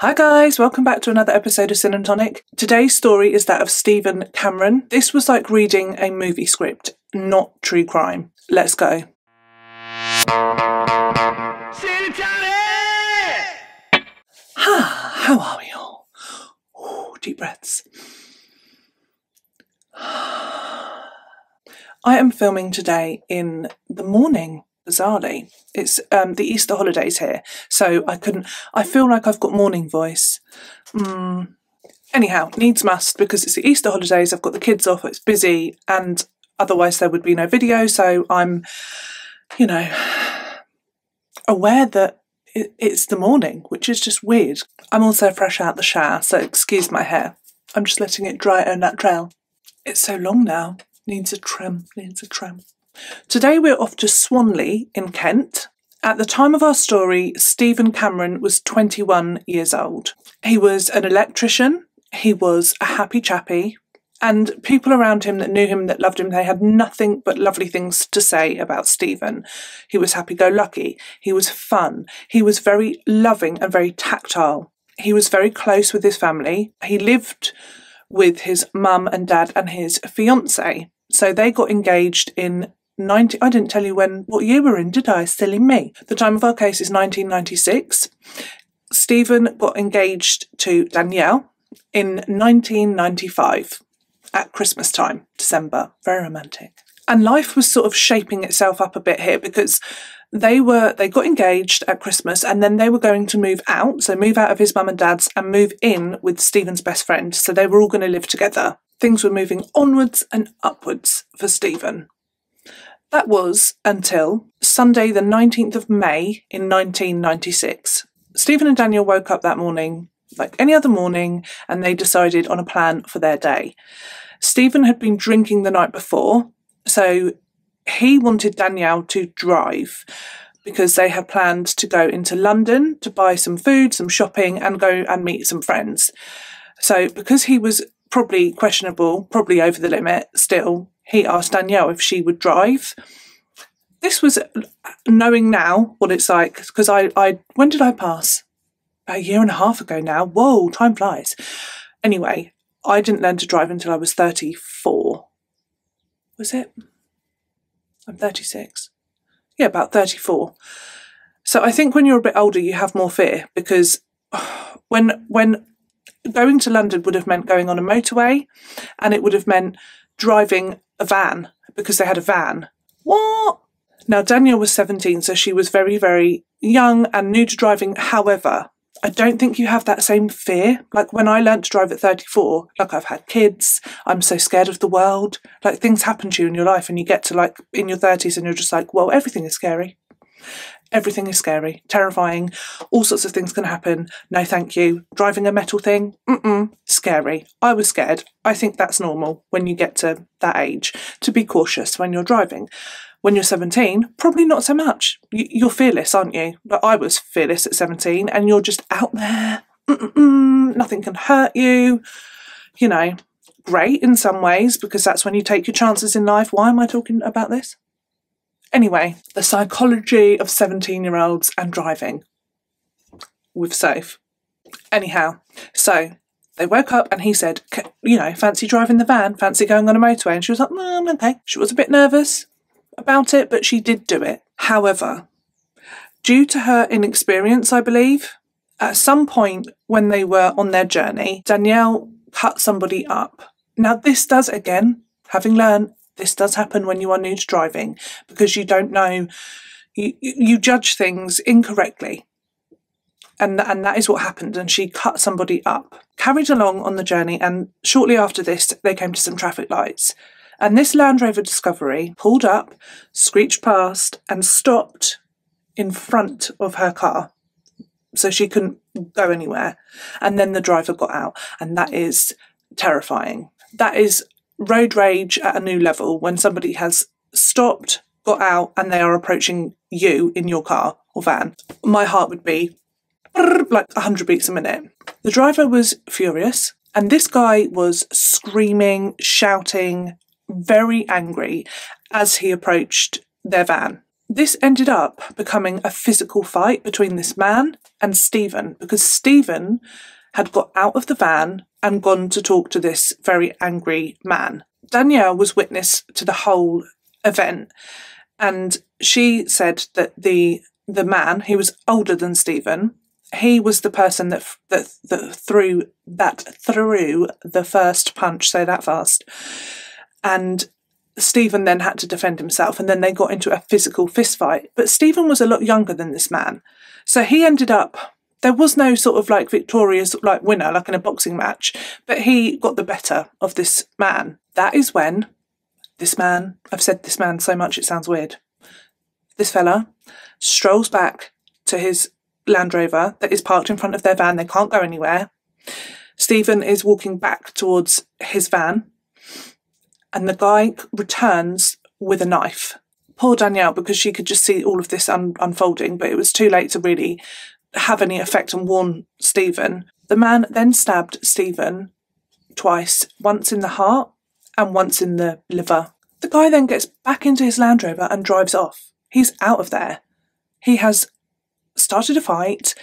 Hi guys, welcome back to another episode of Sin and Tonic. Today's story is that of Stephen Cameron. This was like reading a movie script, not true crime. Let's go. How are we all? Ooh, deep breaths. I am filming today in the morning, bizarrely. It's um, the Easter holidays here, so I couldn't. I feel like I've got morning voice. Mm. Anyhow, needs must because it's the Easter holidays. I've got the kids off. It's busy, and otherwise there would be no video. So I'm, you know, aware that it, it's the morning, which is just weird. I'm also fresh out the shower, so excuse my hair. I'm just letting it dry on that trail. It's so long now. Needs a trim. Needs a trim. Today we're off to Swanley in Kent. At the time of our story, Stephen Cameron was 21 years old. He was an electrician. He was a happy chappy. And people around him that knew him, that loved him, they had nothing but lovely things to say about Stephen. He was happy go lucky. He was fun. He was very loving and very tactile. He was very close with his family. He lived with his mum and dad and his fiance. So they got engaged in 90 I didn't tell you when what year we're in, did I? Silly me. The time of our case is 1996. Stephen got engaged to Danielle in 1995 at Christmas time, December. Very romantic. And life was sort of shaping itself up a bit here because they were they got engaged at Christmas and then they were going to move out, so move out of his mum and dad's and move in with Stephen's best friend. So they were all going to live together. Things were moving onwards and upwards for Stephen. That was until Sunday, the 19th of May in 1996. Stephen and Danielle woke up that morning like any other morning and they decided on a plan for their day. Stephen had been drinking the night before, so he wanted Danielle to drive because they had planned to go into London to buy some food, some shopping, and go and meet some friends. So, because he was probably questionable, probably over the limit still, he asked Danielle if she would drive. This was knowing now what it's like because I, I, when did I pass? A year and a half ago now. Whoa, time flies. Anyway, I didn't learn to drive until I was 34. Was it? I'm 36. Yeah, about 34. So I think when you're a bit older, you have more fear because when when going to London would have meant going on a motorway, and it would have meant driving a van because they had a van. What? Now Danielle was 17, so she was very very young and new to driving. However, I don't think you have that same fear. Like when I learned to drive at 34, like I've had kids, I'm so scared of the world. Like things happen to you in your life and you get to like in your 30s and you're just like, well, everything is scary. Everything is scary, terrifying. All sorts of things can happen. No, thank you. Driving a metal thing, mm-mm, scary. I was scared. I think that's normal when you get to that age to be cautious when you're driving when you're 17, probably not so much. You're fearless, aren't you? But I was fearless at 17, and you're just out there. Mm-mm-mm, nothing can hurt you. You know, great in some ways because that's when you take your chances in life. Why am I talking about this? Anyway, the psychology of 17 year olds and driving with Soph. Anyhow, so they woke up and he said, You know, fancy driving the van, fancy going on a motorway. And she was like, mm, Okay. She was a bit nervous, about it, but she did do it. However, due to her inexperience, I believe, at some point when they were on their journey, Danielle cut somebody up. Now, this does, again, having learned, this does happen when you are new to driving because you don't know, you, you judge things incorrectly. And, and that is what happened. And she cut somebody up, carried along on the journey. And shortly after this, they came to some traffic lights. And this Land Rover Discovery pulled up, screeched past, and stopped in front of her car. So she couldn't go anywhere. And then the driver got out. And that is terrifying. That is road rage at a new level when somebody has stopped, got out, and they are approaching you in your car or van. My heart would be like 100 beats a minute. The driver was furious. And this guy was screaming, shouting, very angry as he approached their van. this ended up becoming a physical fight between this man and Stephen because Stephen had got out of the van and gone to talk to this very angry man. Danielle was witness to the whole event and she said that the the man who was older than Stephen he was the person that that that threw that threw the first punch say that fast and Stephen then had to defend himself and then they got into a physical fist fight. But Stephen was a lot younger than this man. So he ended up there was no sort of like victorious like winner like in a boxing match, but he got the better of this man. That is when this man, I've said this man so much it sounds weird. This fella strolls back to his Land Rover that is parked in front of their van. They can't go anywhere. Stephen is walking back towards his van and the guy returns with a knife. Poor Danielle, because she could just see all of this un- unfolding, but it was too late to really have any effect and warn Stephen. The man then stabbed Stephen twice, once in the heart and once in the liver. The guy then gets back into his Land Rover and drives off. He's out of there. He has started a fight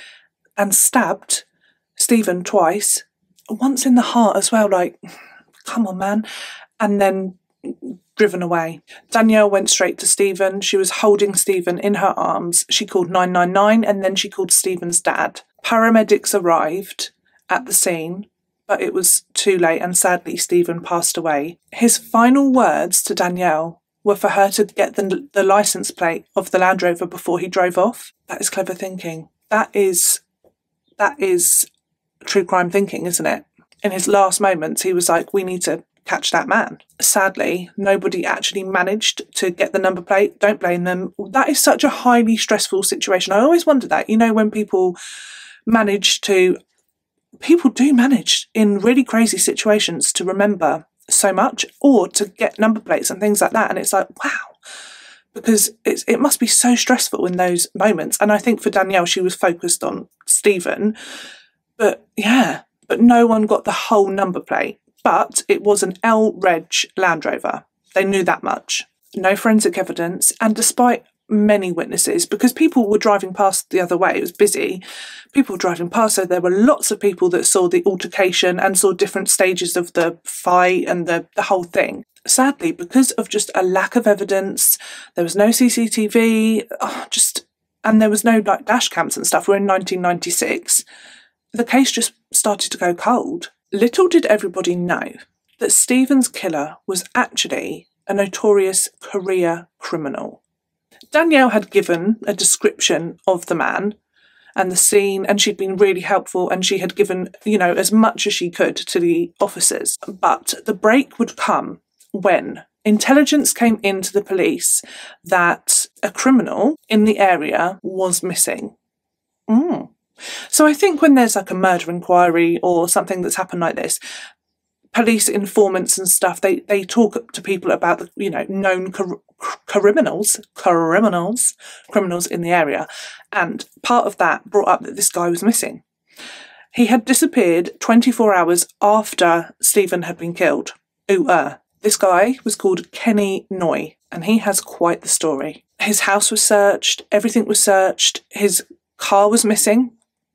and stabbed Stephen twice, once in the heart as well. Like, come on, man and then driven away. Danielle went straight to Stephen. She was holding Stephen in her arms. She called 999 and then she called Stephen's dad. Paramedics arrived at the scene, but it was too late and sadly Stephen passed away. His final words to Danielle were for her to get the, the license plate of the Land Rover before he drove off. That is clever thinking. That is that is true crime thinking, isn't it? In his last moments, he was like, "We need to catch that man. Sadly, nobody actually managed to get the number plate. Don't blame them. That is such a highly stressful situation. I always wonder that, you know, when people manage to, people do manage in really crazy situations to remember so much or to get number plates and things like that. And it's like, wow. Because it's, it must be so stressful in those moments. And I think for Danielle, she was focused on Stephen. But yeah, but no one got the whole number plate but it was an L Reg Land Rover. They knew that much. No forensic evidence, and despite many witnesses, because people were driving past the other way, it was busy, people were driving past, so there were lots of people that saw the altercation and saw different stages of the fight and the, the whole thing. Sadly, because of just a lack of evidence, there was no CCTV, oh, ah, just and there was no like dash cams and stuff. We're in 1996. The case just started to go cold. Little did everybody know that Stephen's killer was actually a notorious career criminal. Danielle had given a description of the man and the scene, and she'd been really helpful and she had given, you know, as much as she could to the officers. But the break would come when intelligence came into the police that a criminal in the area was missing. Mm. So I think when there's like a murder inquiry or something that's happened like this, police informants and stuff, they, they talk to people about the, you know, known cr- criminals, criminals, criminals in the area. And part of that brought up that this guy was missing. He had disappeared 24 hours after Stephen had been killed. Ooh, uh. This guy was called Kenny Noye, and he has quite the story. His house was searched, everything was searched, his car was missing,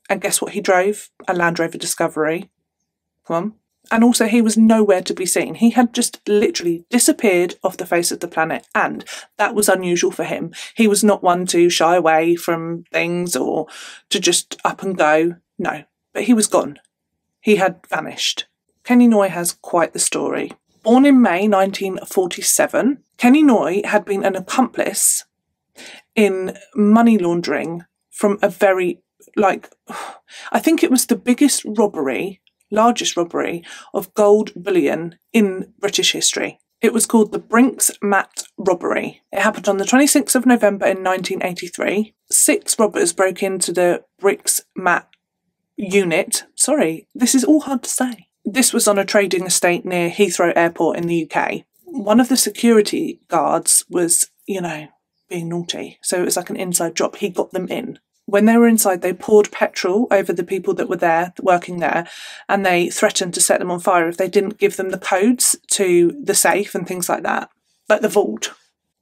and guess what he drove? A Land Rover Discovery. Come on. And also, he was nowhere to be seen. He had just literally disappeared off the face of the planet, and that was unusual for him. He was not one to shy away from things or to just up and go. No, but he was gone. He had vanished. Kenny Noye has quite the story. Born in May 1947, Kenny Noye had been an accomplice in money laundering from a very like, I think it was the biggest robbery, largest robbery of gold bullion in British history. It was called the Brink's-Mat robbery. It happened on the 26th of November in 1983. Six robbers broke into the Brink's-Mat unit. Sorry, this is all hard to say. This was on a trading estate near Heathrow Airport in the UK. One of the security guards was, you know, being naughty. So it was like an inside job. He got them in when they were inside, they poured petrol over the people that were there, working there, and they threatened to set them on fire if they didn't give them the codes to the safe and things like that, like the vault.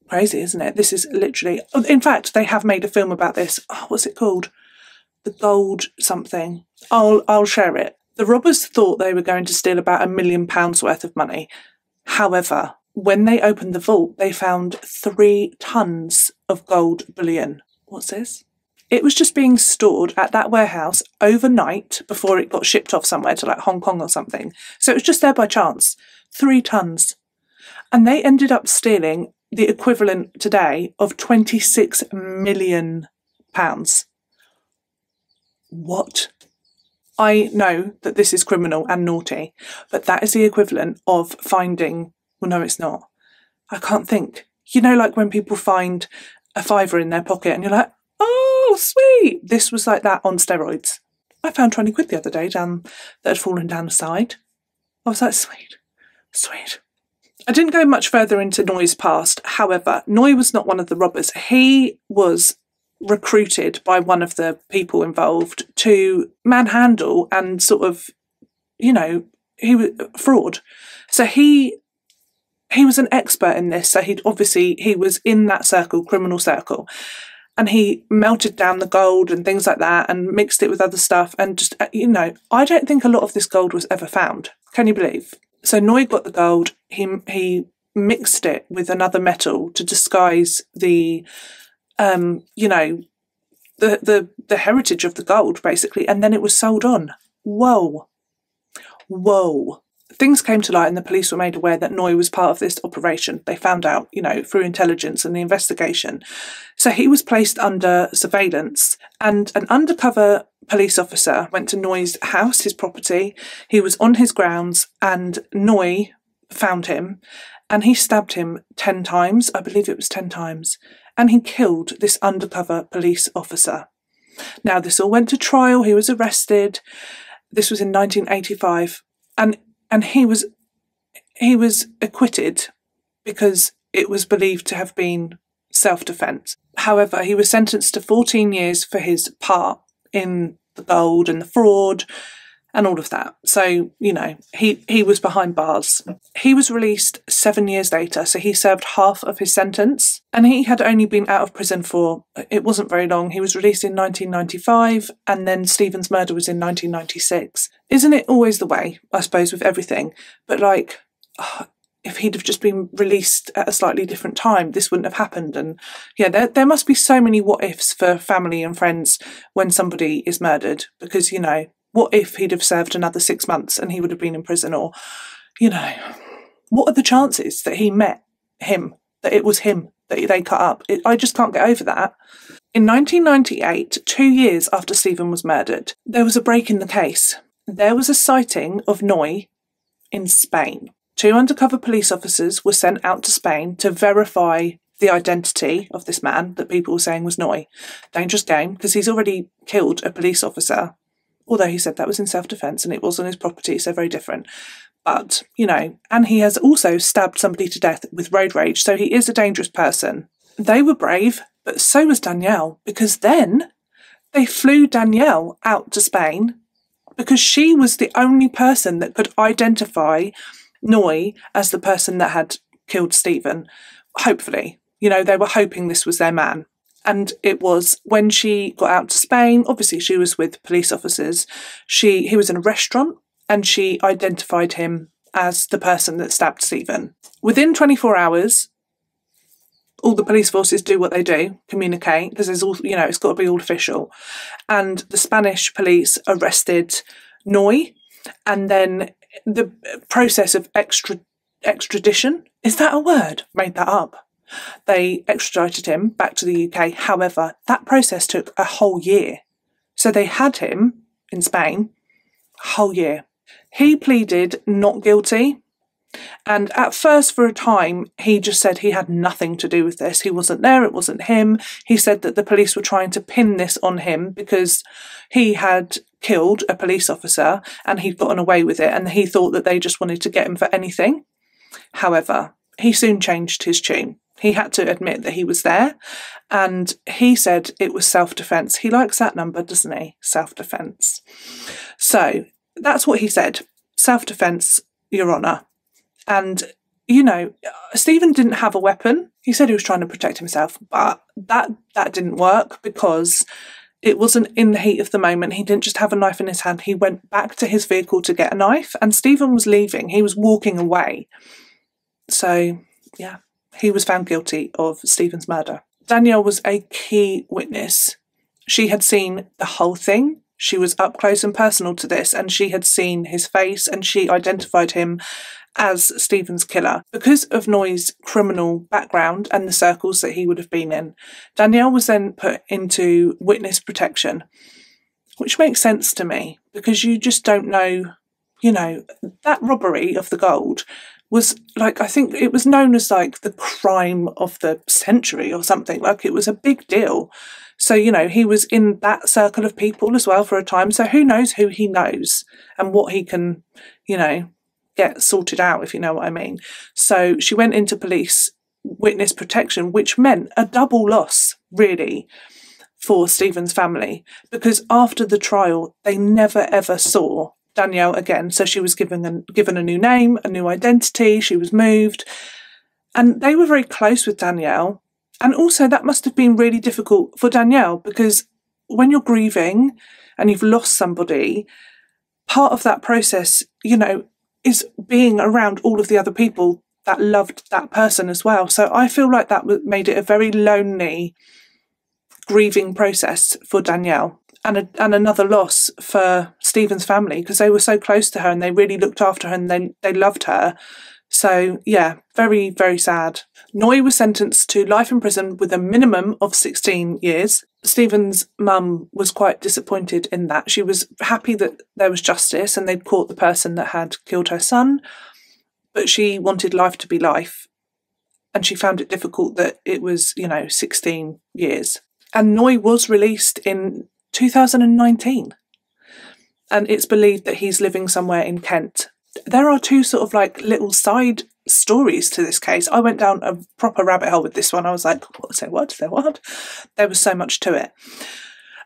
Crazy, isn't it? This is literally. In fact, they have made a film about this. Oh, what's it called? The Gold something. I'll I'll share it. The robbers thought they were going to steal about a million pounds worth of money. However, when they opened the vault, they found three tons of gold bullion. What's this? It was just being stored at that warehouse overnight before it got shipped off somewhere to like Hong Kong or something. So it was just there by chance. Three tons. And they ended up stealing the equivalent today of 26 million pounds. What? I know that this is criminal and naughty, but that is the equivalent of finding, well, no, it's not. I can't think. You know, like when people find a fiver in their pocket and you're like, oh, Oh, sweet. This was like that on steroids. I found 20 quid the other day down that had fallen down the side. I was like, sweet, sweet. I didn't go much further into Noye's past. However, Noye was not one of the robbers. He was recruited by one of the people involved to manhandle and sort of, you know, he was fraud. So he he was an expert in this. So he'd obviously he was in that circle, criminal circle, and he melted down the gold and things like that and mixed it with other stuff and just you know I don't think a lot of this gold was ever found. Can you believe? So Noye got the gold. He he mixed it with another metal to disguise the, um, you know, the the the heritage of the gold basically, and then it was sold on. Whoa, whoa things came to light and the police were made aware that Noye was part of this operation. They found out, you know, through intelligence and the investigation. So he was placed under surveillance and an undercover police officer went to Noye's house, his property. He was on his grounds and Noye found him and he stabbed him 10 times. I believe it was 10 times. And he killed this undercover police officer. Now, this all went to trial. He was arrested. This was in 1985. And and he was he was acquitted because it was believed to have been self-defense. However, he was sentenced to 14 years for his part in the gold and the fraud and all of that. So, you know, he, he was behind bars. He was released seven years later, so he served half of his sentence. And he had only been out of prison for, it wasn't very long. He was released in 1995, and then Stephen's murder was in 1996. Isn't it always the way, I suppose, with everything? But like, oh, if he'd have just been released at a slightly different time, this wouldn't have happened. And yeah, there, there must be so many what ifs for family and friends when somebody is murdered because, you know, what if he'd have served another six months and he would have been in prison? Or, you know, what are the chances that he met him, that it was him that they cut up? It, I just can't get over that. In 1998, two years after Stephen was murdered, there was a break in the case. There was a sighting of Noye in Spain. Two undercover police officers were sent out to Spain to verify the identity of this man that people were saying was Noye. Dangerous game because he's already killed a police officer although he said that was in self defence and it was on his property, so very different. But, you know, and he has also stabbed somebody to death with road rage, so he is a dangerous person. They were brave, but so was Danielle, because then they flew Danielle out to Spain because she was the only person that could identify Noye as the person that had killed Stephen. Hopefully, you know, they were hoping this was their man. And it was when she got out to Spain, obviously she was with police officers. She he was in a restaurant and she identified him as the person that stabbed Stephen. Within 24 hours, all the police forces do what they do, communicate, because there's all you know, it's got to be all official. And the Spanish police arrested Noye, and then the process of extra extradition is that a word? Made that up. They extradited him back to the UK. However, that process took a whole year. So they had him in Spain a whole year. He pleaded not guilty. And at first, for a time, he just said he had nothing to do with this. He wasn't there, it wasn't him. He said that the police were trying to pin this on him because he had killed a police officer and he'd gotten away with it, and he thought that they just wanted to get him for anything. However, he soon changed his tune. He had to admit that he was there and he said it was self defense. He likes that number, doesn't he? Self defense. So that's what he said self defense, Your Honour. And, you know, Stephen didn't have a weapon. He said he was trying to protect himself, but that that didn't work because it wasn't in the heat of the moment. He didn't just have a knife in his hand. He went back to his vehicle to get a knife, and Stephen was leaving. He was walking away. So, yeah, he was found guilty of Stephen's murder. Danielle was a key witness. She had seen the whole thing. She was up close and personal to this, and she had seen his face and she identified him as Stephen's killer. Because of Noye's criminal background and the circles that he would have been in, Danielle was then put into witness protection, which makes sense to me because you just don't know, you know, that robbery of the gold was like I think it was known as like the crime of the century or something. Like it was a big deal. So, you know, he was in that circle of people as well for a time. So who knows who he knows and what he can, you know, get sorted out, if you know what I mean. So she went into police witness protection, which meant a double loss, really, for Stephen's family, because after the trial, they never ever saw Danielle again. So she was given a, given a new name, a new identity, she was moved. And they were very close with Danielle. And also, that must have been really difficult for Danielle because when you're grieving and you've lost somebody, part of that process, you know, is being around all of the other people that loved that person as well. So I feel like that made it a very lonely grieving process for Danielle and a, and another loss for Stephen's family because they were so close to her and they really looked after her and they they loved her. So yeah, very very sad. Noye was sentenced to life in prison with a minimum of 16 years. Stephen's mum was quite disappointed in that. She was happy that there was justice and they'd caught the person that had killed her son, but she wanted life to be life. And she found it difficult that it was, you know, 16 years. And Noye was released in 2019. And it's believed that he's living somewhere in Kent. There are two sort of like little side stories to this case. I went down a proper rabbit hole with this one. I was like, what, say what, say what? There was so much to it.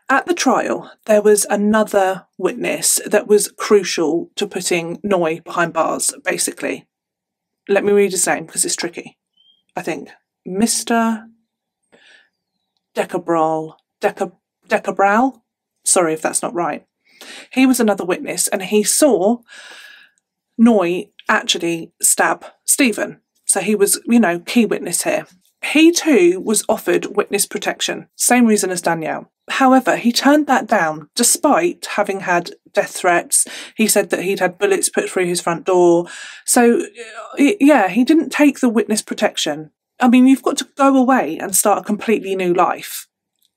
At the trial, there was another witness that was crucial to putting Noye behind bars, basically. Let me read his name because it's tricky. I think. Mr. Decabral. Deca, Decabral? Sorry if that's not right. He was another witness and he saw Noye actually stab Stephen. So he was, you know, key witness here. He too was offered witness protection, same reason as Danielle. However, he turned that down despite having had death threats. He said that he'd had bullets put through his front door. So, yeah, he didn't take the witness protection. I mean, you've got to go away and start a completely new life.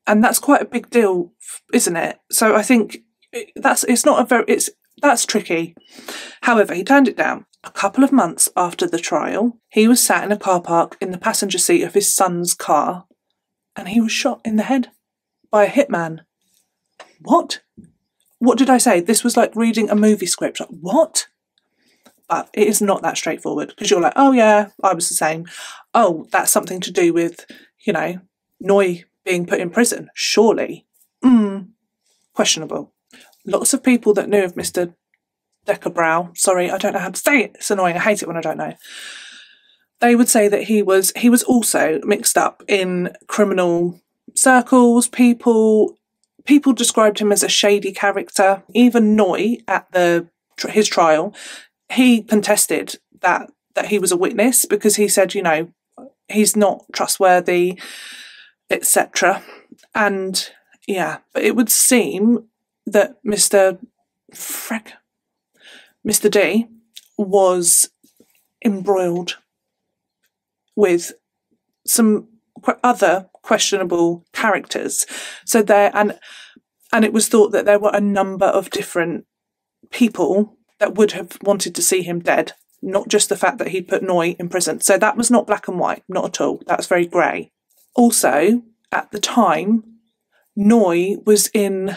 And that's quite a big deal, isn't it? So I think that's, it's not a very, it's, that's tricky. However, he turned it down. A couple of months after the trial, he was sat in a car park in the passenger seat of his son's car and he was shot in the head by a hitman. What? What did I say? This was like reading a movie script. what? But it is not that straightforward because you're like, oh yeah, I was the same. Oh, that's something to do with, you know, Noye being put in prison. Surely. Hmm. Questionable. Lots of people that knew of Mr. Decabrow. Sorry, I don't know how to say it. It's annoying. I hate it when I don't know. They would say that he was he was also mixed up in criminal circles. People people described him as a shady character. Even Noye at the his trial, he contested that that he was a witness because he said, you know, he's not trustworthy, etc. And yeah, but it would seem that Mr. Freck Mr. D was embroiled with some other questionable characters. So there, and and it was thought that there were a number of different people that would have wanted to see him dead, not just the fact that he put Noye in prison. So that was not black and white, not at all. That's very grey. Also, at the time, Noye was in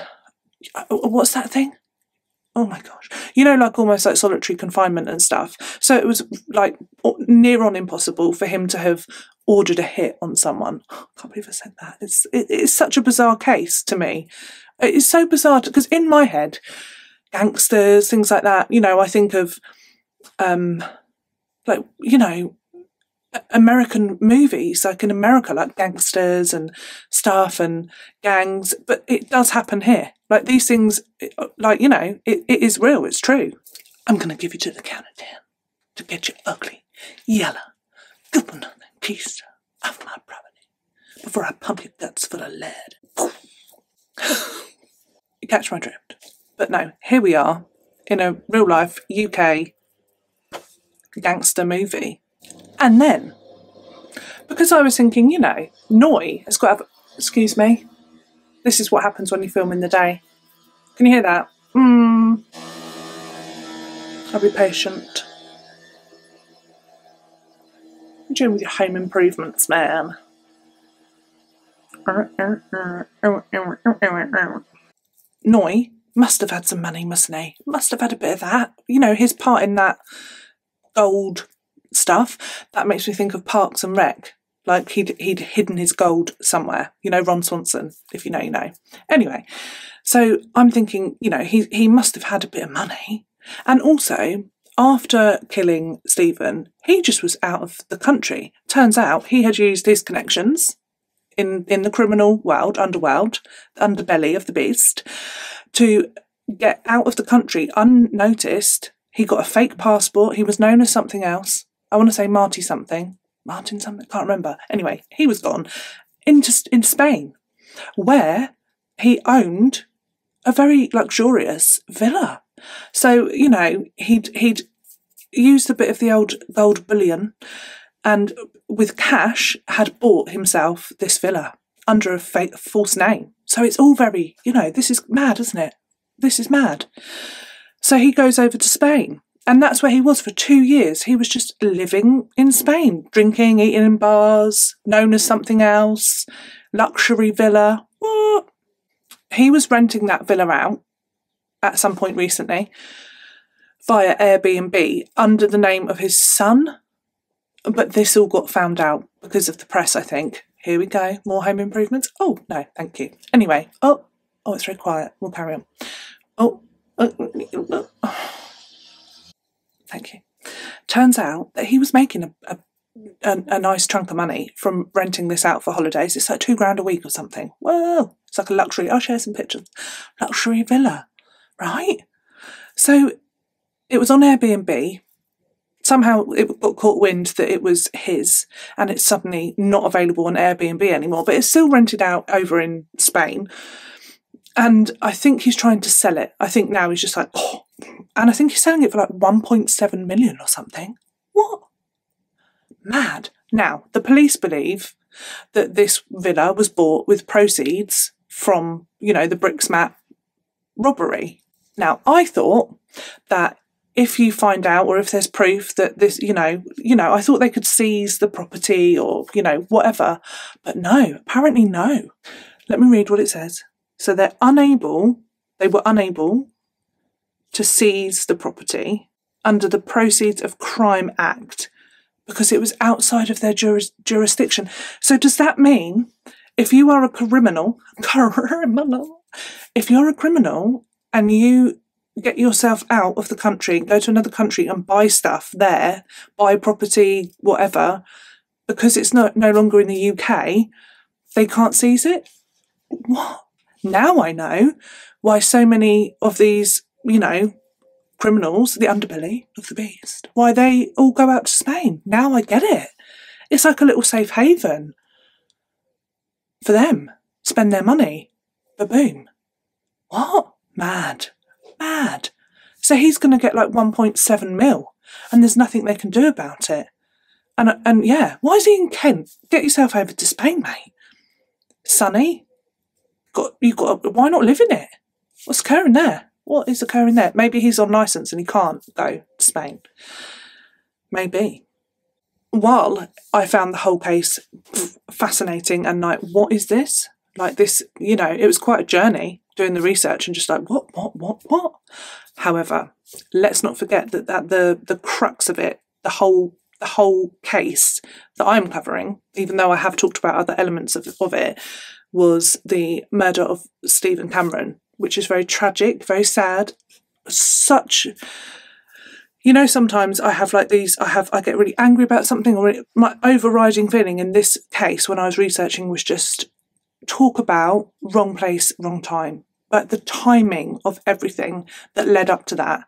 uh, what's that thing? oh my gosh. You know like almost like solitary confinement and stuff. So it was like near on impossible for him to have ordered a hit on someone. I can't believe i said that. It's it, it's such a bizarre case to me. It's so bizarre because in my head gangsters things like that you know i think of um like you know American movies, like in America, like gangsters and stuff and gangs, but it does happen here. Like these things, like, you know, it, it is real, it's true. I'm going to give you to the count of ten to get you ugly, yellow, good nothing piece of my property before I pump your guts full of lead. you catch my drift. But no, here we are in a real life UK gangster movie. And then, because I was thinking, you know, Noye has got to have, excuse me, this is what happens when you film in the day. Can you hear that? Hmm. I'll be patient. What are you doing with your home improvements, man? Noye must have had some money, mustn't he? Must have had a bit of that. You know, his part in that gold stuff, that makes me think of Parks and Rec. Like he'd he'd hidden his gold somewhere. You know, Ron Swanson, if you know, you know. Anyway, so I'm thinking, you know, he he must have had a bit of money. And also, after killing Stephen, he just was out of the country. Turns out he had used his connections in, in the criminal world, underworld, underbelly of the beast, to get out of the country unnoticed. He got a fake passport. He was known as something else. I want to say Marty something. Martin something. I Can't remember. Anyway, he was gone into in Spain, where he owned a very luxurious villa. So you know he'd he'd used a bit of the old gold bullion, and with cash had bought himself this villa under a fake, false name. So it's all very you know this is mad, isn't it? This is mad. So he goes over to Spain and that's where he was for two years. He was just living in Spain, drinking, eating in bars, known as something else, luxury villa. What? He was renting that villa out at some point recently via Airbnb under the name of his son. But this all got found out because of the press, I think. Here we go. More home improvements. Oh, no, thank you. Anyway, oh, oh, it's very quiet. We'll carry on. Oh, uh, uh, uh, Thank you. Turns out that he was making a, a, a, a nice chunk of money from renting this out for holidays. It's like two grand a week or something. Whoa! It's like a luxury. I'll share some pictures. Luxury villa, right? So it was on Airbnb. Somehow it got caught wind that it was his, and it's suddenly not available on Airbnb anymore. But it's still rented out over in Spain. And I think he's trying to sell it. I think now he's just like, oh, and I think he's selling it for like 1.7 million or something. What? Mad. Now, the police believe that this villa was bought with proceeds from, you know, the bricks Brink's-Mat robbery. Now, I thought that if you find out or if there's proof that this, you know, you know, I thought they could seize the property or, you know, whatever. But no, apparently no. Let me read what it says. So they're unable, they were unable to seize the property under the Proceeds of Crime Act because it was outside of their juris- jurisdiction. So does that mean if you are a criminal, criminal, if you're a criminal and you get yourself out of the country, go to another country and buy stuff there, buy property, whatever, because it's not no longer in the UK, they can't seize it? What? Now I know why so many of these you know, criminals, the underbelly of the beast, why they all go out to Spain. Now I get it. It's like a little safe haven for them. Spend their money. But boom. What? Mad. Mad. So he's going to get like 1.7 mil and there's nothing they can do about it. And, and yeah, why is he in Kent? Get yourself over to Spain, mate. Sunny. Got, you got, why not live in it? What's occurring there? What is occurring there? Maybe he's on licence and he can't go to Spain. Maybe. While I found the whole case fascinating and like, what is this? Like this, you know, it was quite a journey doing the research and just like, what, what, what, what? However, let's not forget that, that the the crux of it, the whole the whole case that I'm covering, even though I have talked about other elements of, of it, was the murder of Stephen Cameron which is very tragic, very sad. Such, you know, sometimes I have like these, I have, I get really angry about something or my overriding feeling in this case when I was researching was just talk about wrong place, wrong time. But the timing of everything that led up to that.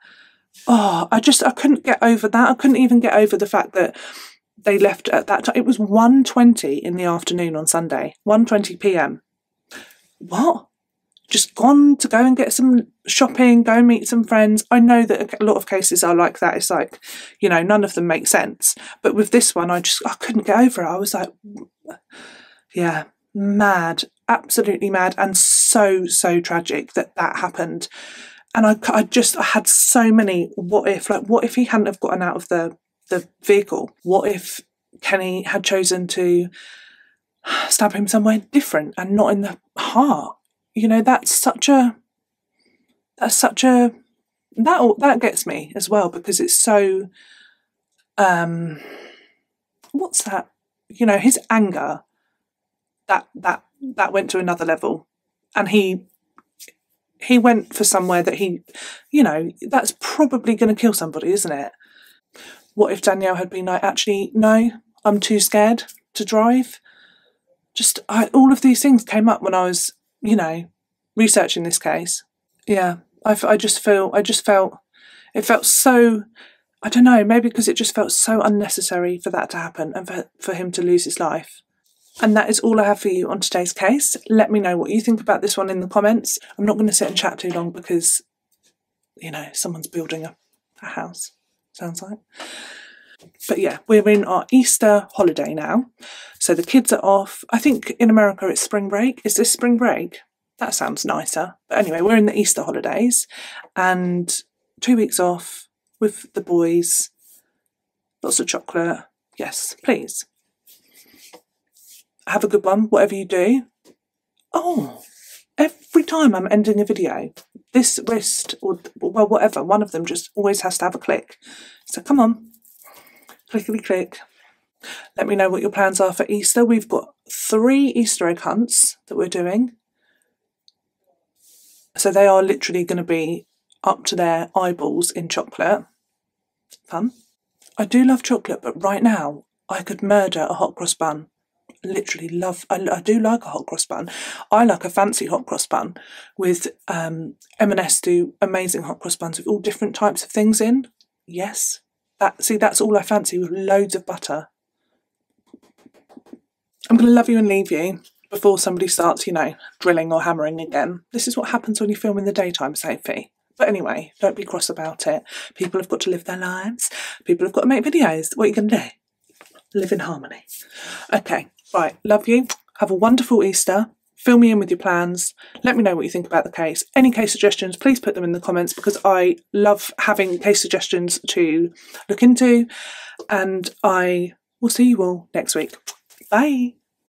Oh, I just, I couldn't get over that. I couldn't even get over the fact that they left at that time. It was 1.20 in the afternoon on Sunday, 1.20 p.m. What? Just gone to go and get some shopping, go and meet some friends. I know that a lot of cases are like that. It's like, you know, none of them make sense. But with this one, I just, I couldn't get over it. I was like, yeah, mad, absolutely mad, and so, so tragic that that happened. And I, I just, I had so many what if, like, what if he hadn't have gotten out of the, the vehicle? What if Kenny had chosen to stab him somewhere different and not in the heart? You know that's such a that's such a that that gets me as well because it's so um what's that? You know his anger that that that went to another level and he he went for somewhere that he you know that's probably going to kill somebody isn't it? What if danielle had been like actually no i'm too scared to drive. Just I, all of these things came up when i was you know, researching this case. Yeah, I, I just feel, I just felt, it felt so, I don't know, maybe because it just felt so unnecessary for that to happen and for, for him to lose his life. And that is all I have for you on today's case. Let me know what you think about this one in the comments. I'm not going to sit and chat too long because, you know, someone's building a, a house, sounds like. But yeah, we're in our Easter holiday now. So the kids are off. I think in America it's spring break. Is this spring break? That sounds nicer. But anyway, we're in the Easter holidays and two weeks off with the boys. Lots of chocolate. Yes, please. Have a good one, whatever you do. Oh, every time I'm ending a video, this wrist or well, whatever, one of them just always has to have a click. So come on, clickety click. Let me know what your plans are for Easter. We've got three Easter egg hunts that we're doing. So they are literally going to be up to their eyeballs in chocolate. Fun. I do love chocolate, but right now I could murder a hot cross bun. Literally love. I, I do like a hot cross bun. I like a fancy hot cross bun with um, M&S do amazing hot cross buns with all different types of things in. Yes, that see, that's all I fancy with loads of butter. I'm going to love you and leave you before somebody starts, you know, drilling or hammering again. This is what happens when you film in the daytime, Sophie. But anyway, don't be cross about it. People have got to live their lives. People have got to make videos. What are you going to do? Live in harmony. Okay, right. Love you. Have a wonderful Easter fill me in with your plans. Let me know what you think about the case. Any case suggestions, please put them in the comments because I love having case suggestions to look into. And I will see you all next week. Bye.